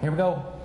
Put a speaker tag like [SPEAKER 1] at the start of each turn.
[SPEAKER 1] Here we go.